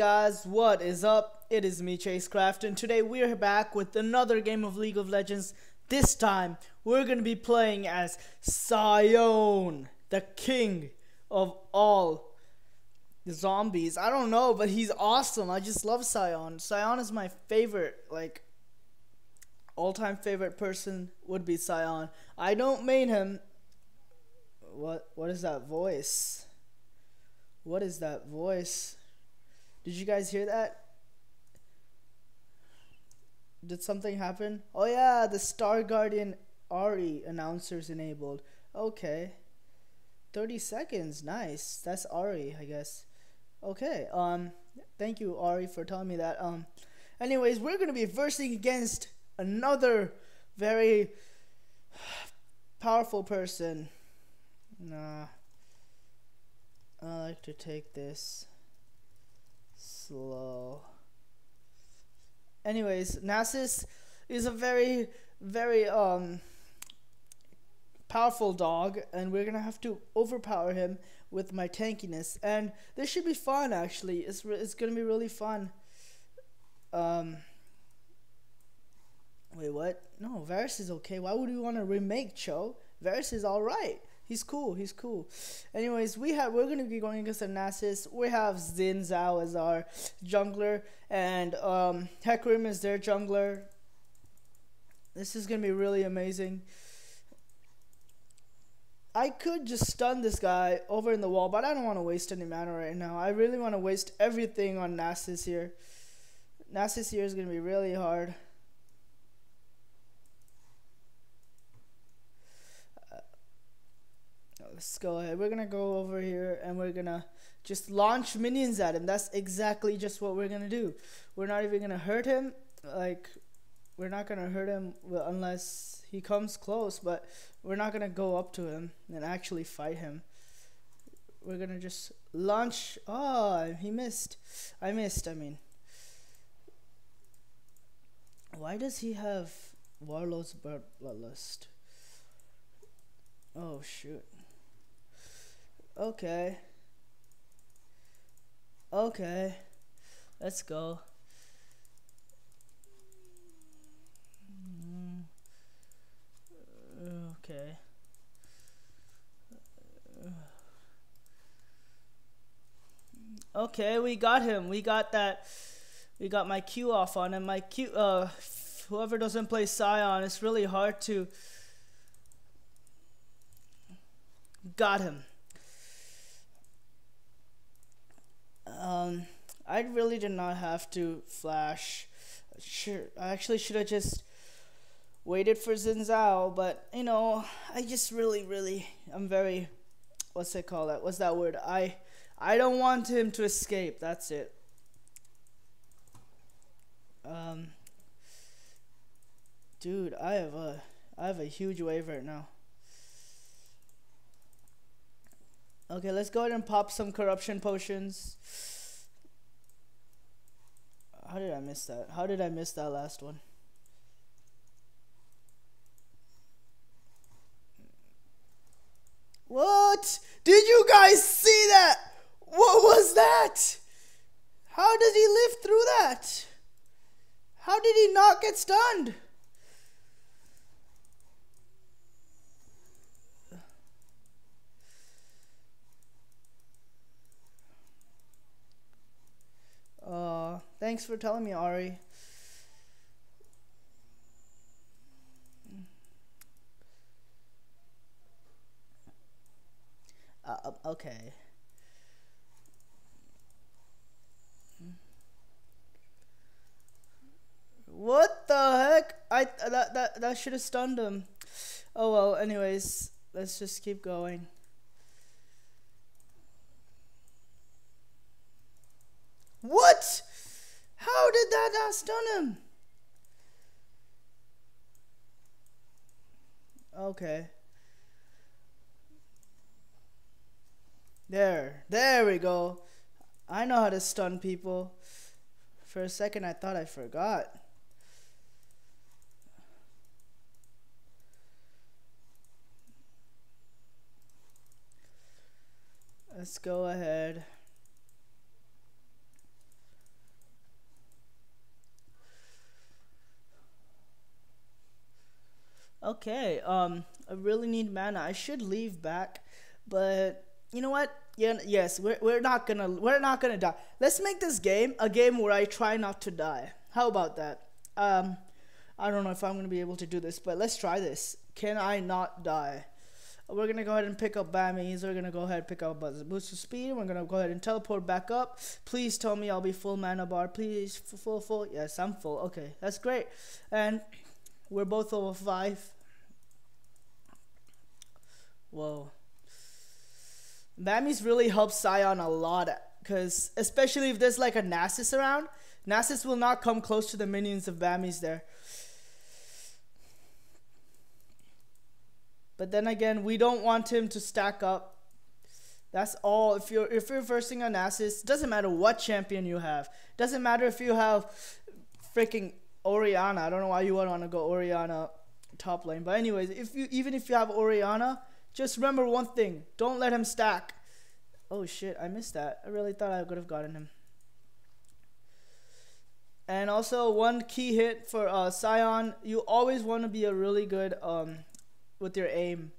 Guys, what is up? It is me, Chasecraft, and today we're back with another game of League of Legends. This time, we're gonna be playing as Sion, the king of all zombies. I don't know, but he's awesome. I just love Sion. Sion is my favorite, like, all-time favorite person would be Sion. I don't main him. What? What is that voice? What is that voice? Did you guys hear that? Did something happen? Oh yeah, the Star Guardian Ahri announcers enabled. Okay. 30 seconds. Nice. That's Ahri, I guess. Okay. Um thank you Ahri for telling me that. Um anyways, we're going to be versing against another very powerful person. Nah. I like to take this slow. Anyways, Nasus is a very, very um powerful dog, and we're gonna have to overpower him with my tankiness. And this should be fun, actually. It's it's gonna be really fun. Um. Wait, what? No, Varus is okay. Why would we want to remake Cho? Varus is all right. He's cool. He's cool. Anyways, we have we're gonna be going against Nasus. We have Xin Zhao as our jungler, and um, Hecarim is their jungler. This is gonna be really amazing. I could just stun this guy over in the wall, but I don't want to waste any mana right now. I really want to waste everything on Nasus here. Nasus here is gonna be really hard. Let's go ahead. We're gonna go over here and we're gonna just launch minions at him. That's exactly just what we're gonna do. We're not even gonna hurt him. Like, we're not gonna hurt him unless he comes close, but we're not gonna go up to him and actually fight him. We're gonna just launch. Oh, he missed. I missed, I mean. Why does he have Warlord's Bloodlust? Oh, shoot. Okay. Okay. Let's go. Okay. Okay, we got him. We got that. We got my Q off on him. My Q. Uh, whoever doesn't play Sion, it's really hard to. Got him. Um, I really did not have to flash. Sure, I actually should have just waited for Xin Zhao, but you know, I just really, really, I'm very, what's it called? That what's that word? I, I don't want him to escape. That's it. Um, dude, I have a, I have a huge wave right now. Okay, let's go ahead and pop some corruption potions. How did I miss that? How did I miss that last one? What? Did you guys see that? What was that? How did he live through that? How did he not get stunned? Uh, thanks for telling me, Ahri. Uh, uh, okay. What the heck? I that that that should have stunned him. Oh well. Anyways, let's just keep going. What? That not stun him? Okay. There. There we go. I know how to stun people. For a second, I thought I forgot. Let's go ahead. Okay, um, I really need mana. I should leave back, but you know what? Yeah, yes, we're, we're not gonna we're not gonna die. Let's make this game a game where I try not to die. How about that? Um, I don't know if I'm gonna be able to do this, but let's try this. Can I not die? We're gonna go ahead and pick up Bami's. We're gonna go ahead and pick up Boots of Speed. We're gonna go ahead and teleport back up. Please tell me I'll be full mana bar. Please, full, full. Yes, I'm full. Okay, that's great. And we're both over five. Whoa. Bami's really help Sion a lot, because especially if there's like a Nasus around, Nasus will not come close to the minions of Bami's there. But then again, we don't want him to stack up. That's all. If you're if you're versing a Nasus, doesn't matter what champion you have. Doesn't matter if you have freaking Orianna. I don't know why you would want to go Orianna top lane. But anyways, if you even if you have Orianna, just remember one thing. Don't let him stack. Oh shit, I missed that. I really thought I could have gotten him. And also one key hit for uh, Sion, you always want to be a really good um, with your aim.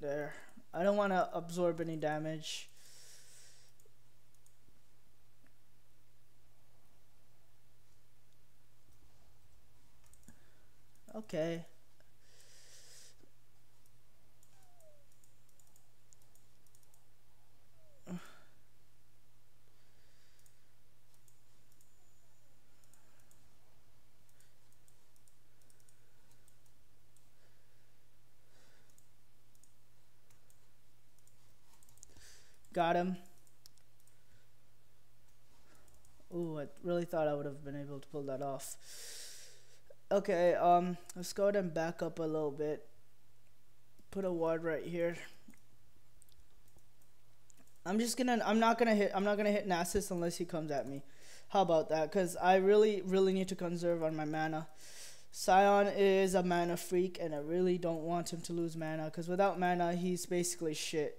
There. I don't want to absorb any damage. Okay. Got him. Ooh, I really thought I would have been able to pull that off. Okay, um, let's go ahead and back up a little bit. Put a ward right here. I'm just gonna, I'm not gonna hit, I'm not gonna hit Nasus unless he comes at me. How about that? Because I really, really need to conserve on my mana. Sion is a mana freak, and I really don't want him to lose mana. Because without mana, he's basically shit.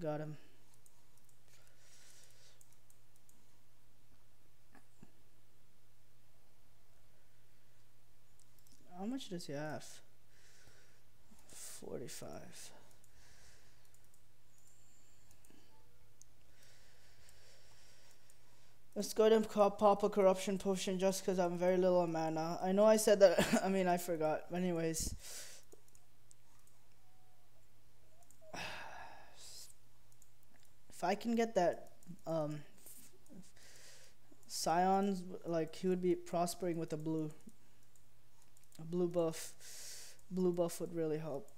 Got him. How much does he have? 45. Let's go and pop a corruption potion just because I'm very little mana. I know I said that, I mean, I forgot. Anyways. if I can get that um, Sion's like he would be prospering with a blue a blue buff. Blue buff would really help.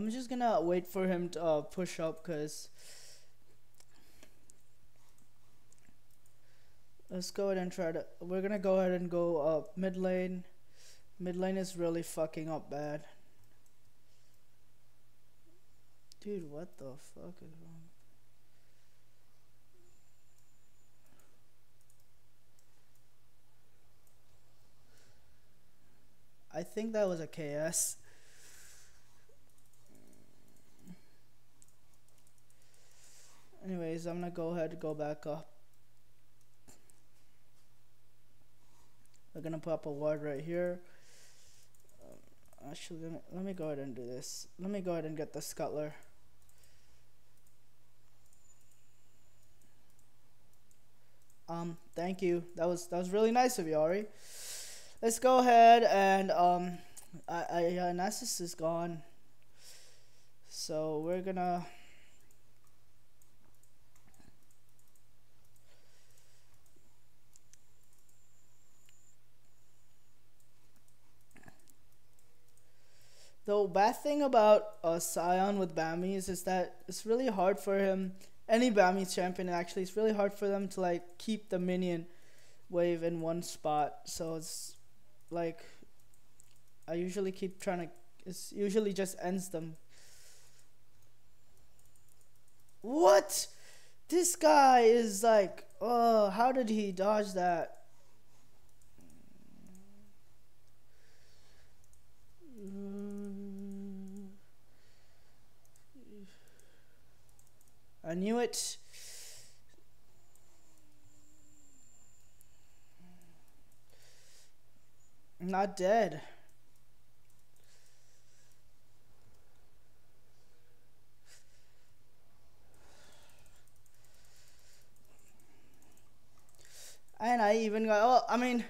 I'm just gonna wait for him to uh, push up because let's go ahead and try to we're gonna go ahead and go up mid lane. Mid lane is really fucking up bad. Dude what the fuck is wrong? I think that was a KS anyways, I'm gonna go ahead and go back up. We're gonna pop a ward right here. Um, actually, let me, let me go ahead and do this. Let me go ahead and get the scuttler. Um, thank you. That was that was really nice of you, Ahri. Let's go ahead and um, I, I uh, Nasus is gone, so we're gonna. The bad thing about uh, Sion with Bami's is that it's really hard for him. Any Bami's champion actually, it's really hard for them to like keep the minion wave in one spot. So it's like I usually keep trying to. It's usually just ends them. What? This guy is like, oh, how did he dodge that? I knew it. not dead. And I even got, oh, I mean,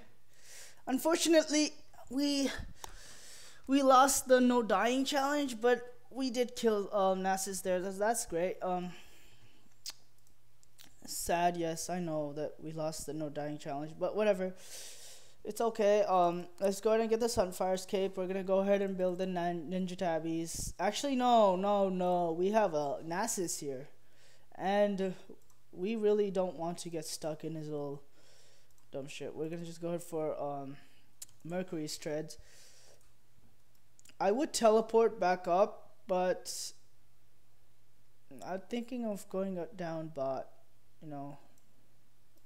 unfortunately, we we lost the no dying challenge, but we did kill um, Nasus there. That's, that's great. Um, sad, yes, I know that we lost the no dying challenge, but whatever. It's okay. Um, let's go ahead and get the Sunfire's cape. We're gonna go ahead and build the ninja tabis. Actually, no, no, no. We have a Nasus here, and we really don't want to get stuck in his little dumb shit. We're gonna just go ahead for um, Mercury's treads. I would teleport back up, but I'm thinking of going down bot. You know,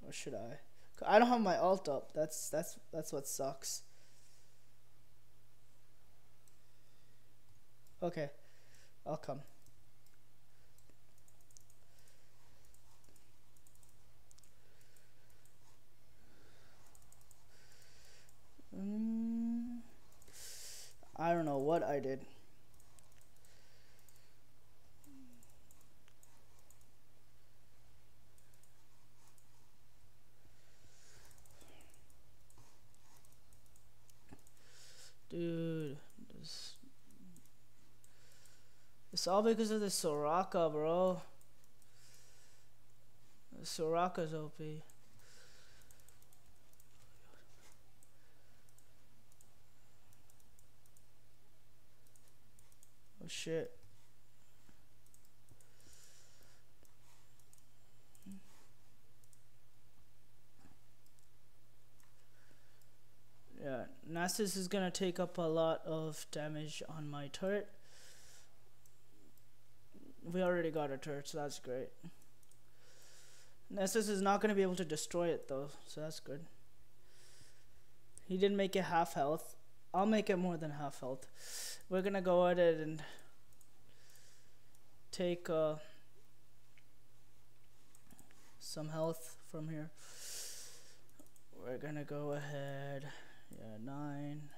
or should I? I don't have my alt up. That's that's that's what sucks. Okay, I'll come. Mm, I don't know what I did. Dude, this, it's all because of the Soraka, bro. Soraka's OP. Oh shit. Yeah, Nasus is gonna take up a lot of damage on my turret. We already got a turret, so that's great. Nasus is not gonna be able to destroy it though, so that's good. He didn't make it half health. I'll make it more than half health. We're gonna go at it and take uh, some health from here. We're gonna go ahead. Yeah, nine.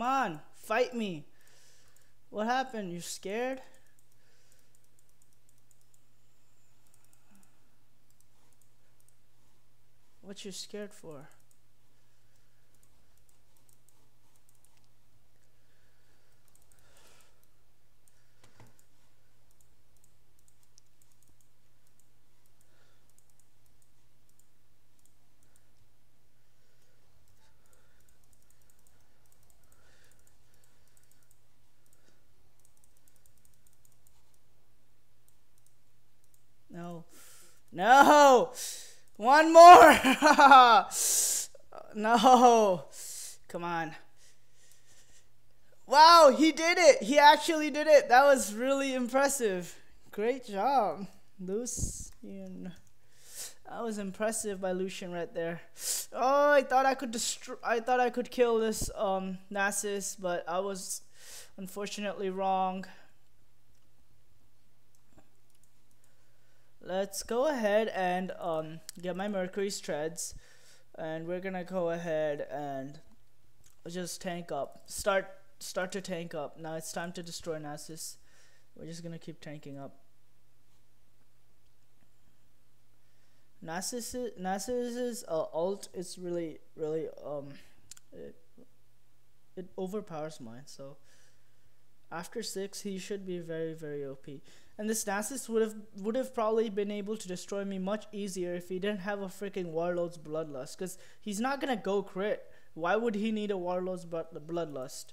Come on, fight me. What happened? You scared? What you scared for? No! One more! no! Come on. Wow, he did it! He actually did it! That was really impressive. Great job, Lucian. That was impressive by Lucian right there. Oh, I thought I could destroy. I thought I could kill this um Nasus, but I was unfortunately wrong. Let's go ahead and um, get my mercury treads and we're gonna go ahead and just tank up. Start start to tank up. Now it's time to destroy Nasus. We're just gonna keep tanking up. Nasus Nasus's uh, ult is really really um it, it overpowers mine so after six he should be very very OP and this Nasus would have would have probably been able to destroy me much easier if he didn't have a freaking Warlord's Bloodlust because he's not gonna go crit. Why would he need a Warlord's Bloodlust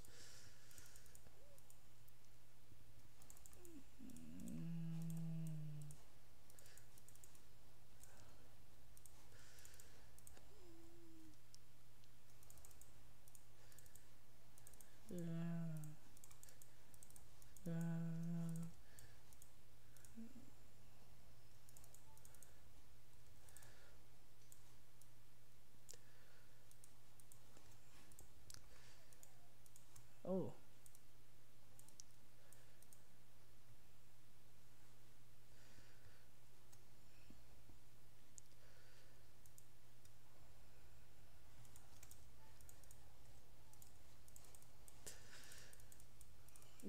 Oh.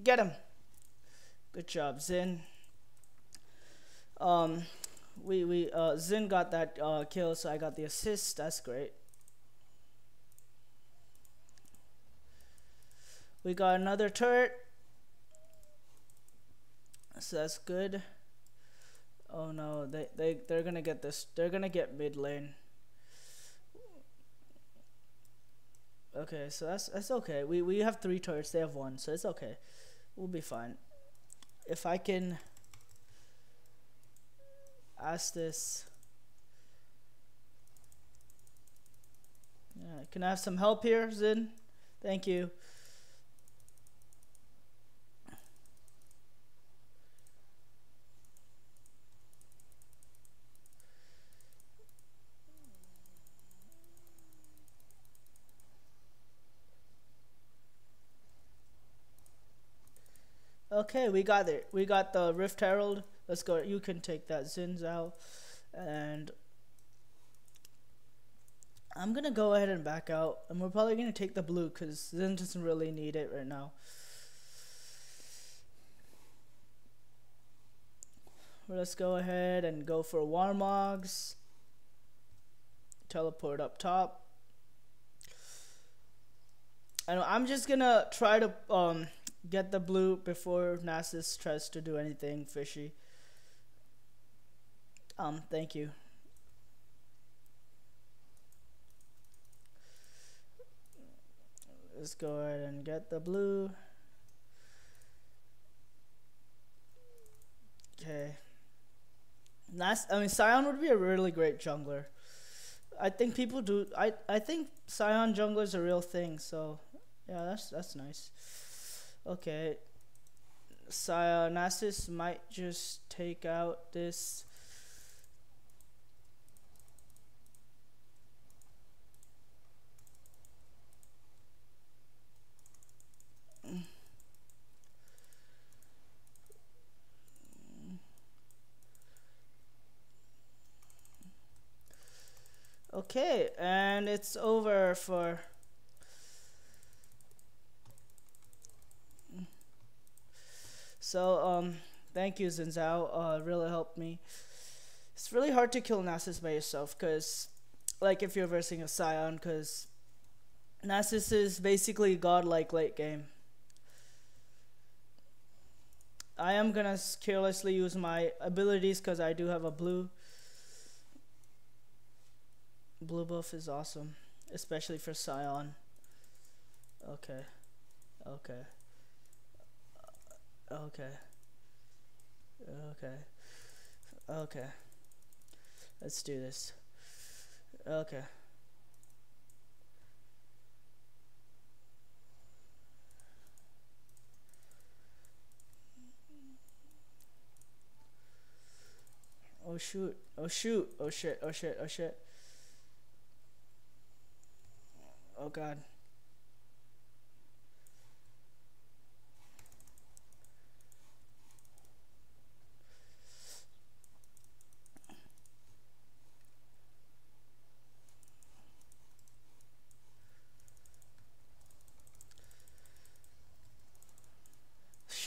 Get him. Good job, Xin. Um, we we uh Xin got that uh kill, so I got the assist. That's great. We got another turret. So that's good. Oh no, they they they're gonna get this. They're gonna get mid lane. Okay, so that's that's okay. We we have three turrets. They have one, so it's okay. We'll be fine. If I can ask this. Yeah, can I have some help here, Xin? Thank you. Okay, we got it. We got the Rift Herald. Let's go. You can take that Xin Zhao. And I'm going to go ahead and back out. And we're probably going to take the blue because Zen doesn't really need it right now. Let's go ahead and go for Warmogs. Teleport up top. And I'm just going to try to... um get the blue before Nasus tries to do anything fishy. Um, thank you. Let's go ahead and get the blue. Okay. Nas I mean Sion would be a really great jungler. I think people do I I think Sion jungler is a real thing, so yeah, that's that's nice. Okay. Sionasis might just take out this Okay, and it's over for So um, thank you, Xin Zhao. Uh, really helped me. It's really hard to kill Nasus by yourself, cause like if you're versing a Sion, cause Nasus is basically godlike late game. I am gonna carelessly use my abilities because I do have a blue. Blue buff is awesome, especially for Sion. Okay, okay. Okay. Okay. Okay. Let's do this. Okay. Oh shoot. Oh shoot. Oh shit. Oh shit. Oh shit. Oh god.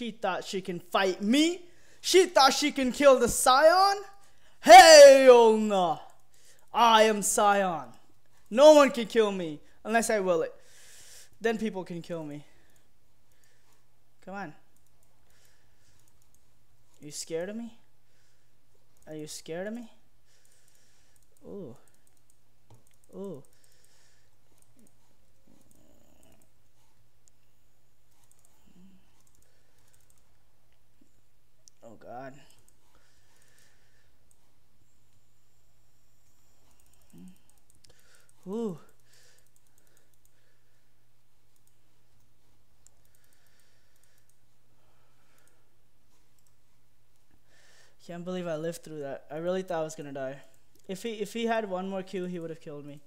She thought she can fight me? She thought she can kill the Sion. Hell no! I am Sion. No one can kill me unless I will it. Then people can kill me. Come on. You scared of me? Are you scared of me? Ooh. Ooh. Oh God. Ooh. Can't believe I lived through that. I really thought I was gonna die. If he if he had one more Q, he would have killed me.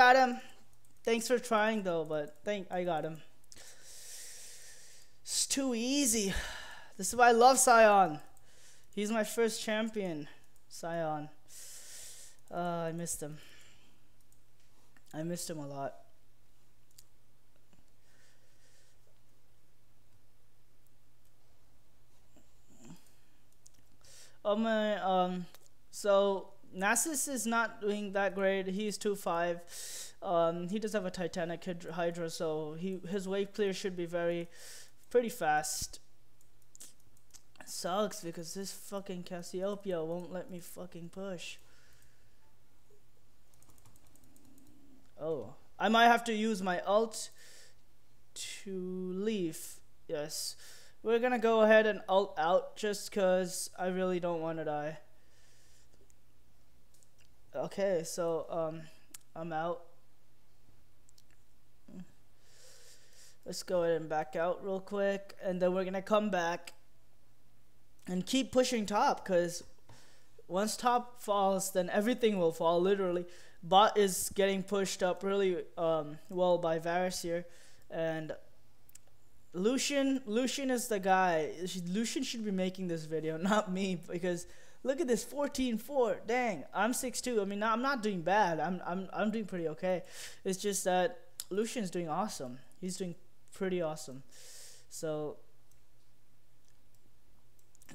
Got him. Thanks for trying though, but thank I got him. It's too easy. This is why I love Sion. He's my first champion, Sion. Uh, I missed him. I missed him a lot. Oh my, um, so Nasus is not doing that great. He's two five. Um, he does have a Titanic Hydra, so he his wave clear should be very, pretty fast. sucks because this fucking Cassiopeia won't let me fucking push. Oh, I might have to use my ult to leave. Yes. We're gonna go ahead and ult out just cause I really don't want to die. Okay, so um, I'm out. Let's go ahead and back out real quick, and then we're gonna come back and keep pushing top, cause once top falls, then everything will fall literally. Bot is getting pushed up really um, well by Varus here, and Lucian, Lucian is the guy. Lucian should be making this video, not me, because look at this 14-4. Dang, I'm 6'2". I mean, I'm not doing bad. I'm I'm I'm doing pretty okay. It's just that Lucian's doing awesome. He's doing pretty awesome. So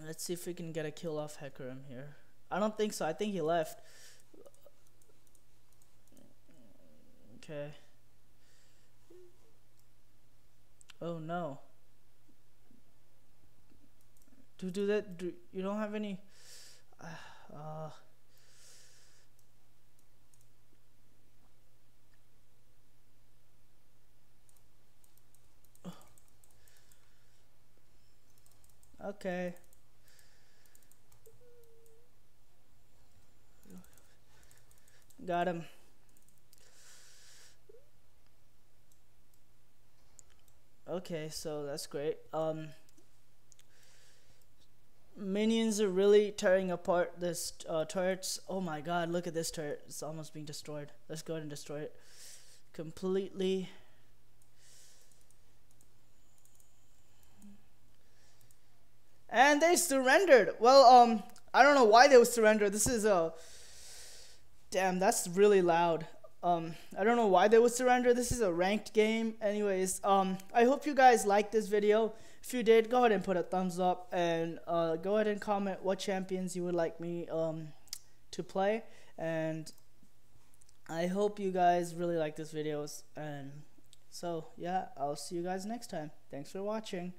let's see if we can get a kill off Hecarim here. I don't think so. I think he left. Okay. Oh no. To do that, do you don't have any? Uh, uh, okay. Got him. Okay, so that's great. Um, minions are really tearing apart this uh, turrets. Oh my god, look at this turret. It's almost being destroyed. Let's go ahead and destroy it. Completely. And they surrendered. Well, um, I don't know why they would surrender. This is a... Damn, that's really loud. Um, I don't know why they would surrender. This is a ranked game. Anyways, um, I hope you guys like this video. If you did, go ahead and put a thumbs up and uh, go ahead and comment what champions you would like me um, to play. And I hope you guys really like this videos. And so, yeah, I'll see you guys next time. Thanks for watching.